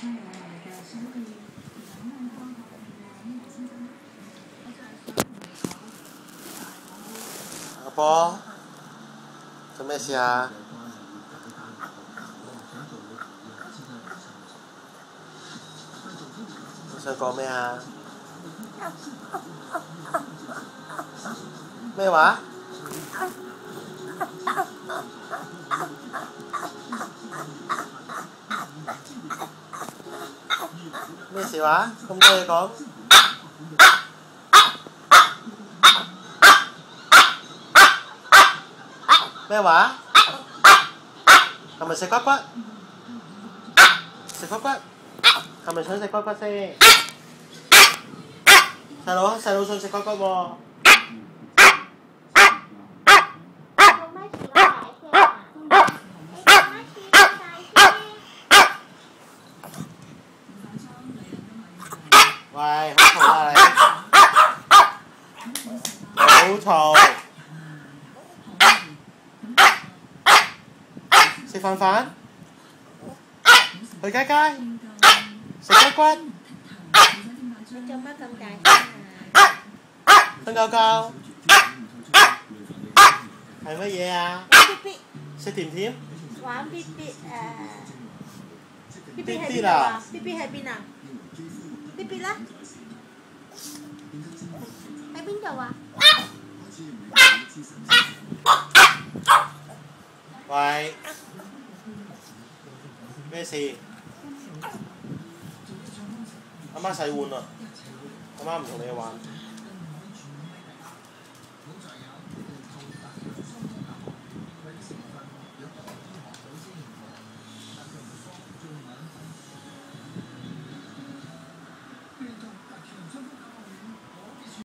阿波，做咩事啊？你想講咩啊？咩話？咩事話？咁多嘢講？咩話？係咪食骨骨？食骨骨？係咪想食骨骨先？細佬，細佬想食骨骨喎。喂，好嘈啊你！好嘈！食飯飯？去街街？食骨骨？你做乜咁大聲啊？瞓覺覺？係乜嘢啊？嗶嗶食甜甜？玩嗶嗶誒，嗶嗶喺邊度啊？喂，咩事？阿媽洗碗啊！阿媽唔同你玩。